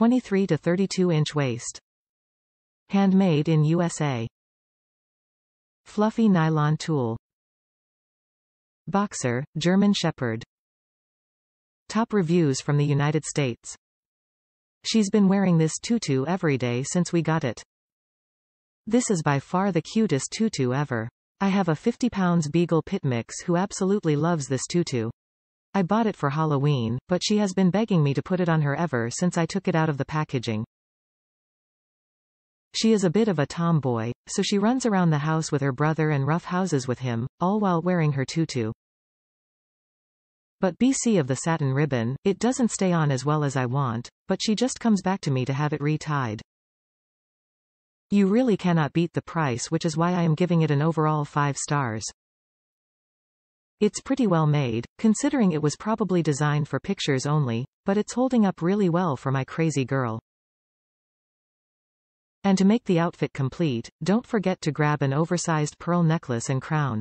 23 to 32 inch waist. Handmade in USA. Fluffy nylon tulle. Boxer, German Shepherd. Top reviews from the United States. She's been wearing this tutu every day since we got it. This is by far the cutest tutu ever. I have a 50 pounds beagle pit mix who absolutely loves this tutu. I bought it for Halloween, but she has been begging me to put it on her ever since I took it out of the packaging. She is a bit of a tomboy, so she runs around the house with her brother and rough houses with him, all while wearing her tutu. But BC of the satin ribbon, it doesn't stay on as well as I want, but she just comes back to me to have it retied. You really cannot beat the price which is why I am giving it an overall 5 stars. It's pretty well made, considering it was probably designed for pictures only, but it's holding up really well for my crazy girl. And to make the outfit complete, don't forget to grab an oversized pearl necklace and crown.